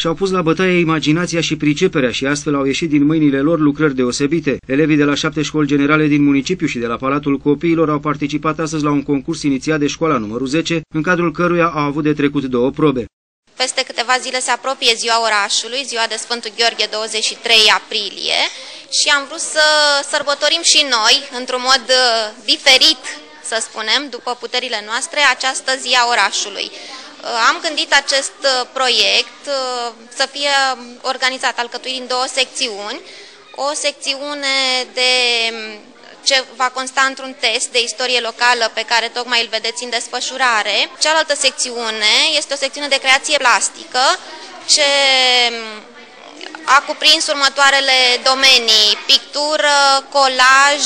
și-au pus la bătaie imaginația și priceperea și astfel au ieșit din mâinile lor lucrări deosebite. Elevii de la șapte școli generale din municipiu și de la Palatul Copiilor au participat astăzi la un concurs inițiat de școala numărul 10, în cadrul căruia au avut de trecut două probe. Peste câteva zile se apropie ziua orașului, ziua de Sfântul Gheorghe 23 aprilie și am vrut să sărbătorim și noi, într-un mod uh, diferit, să spunem, după puterile noastre, această zi a orașului. Uh, am gândit acest uh, proiect să fie organizat, alcătuit în două secțiuni, o secțiune de ce va consta într-un test de istorie locală pe care tocmai îl vedeți în desfășurare. Cealaltă secțiune este o secțiune de creație plastică ce a cuprins următoarele domenii, pictură, colaj,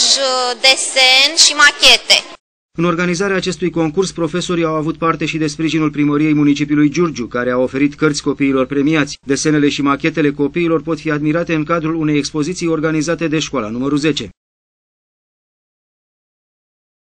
desen și machete. În organizarea acestui concurs, profesorii au avut parte și de sprijinul primăriei municipiului Giurgiu, care a oferit cărți copiilor premiați. Desenele și machetele copiilor pot fi admirate în cadrul unei expoziții organizate de școala numărul 10.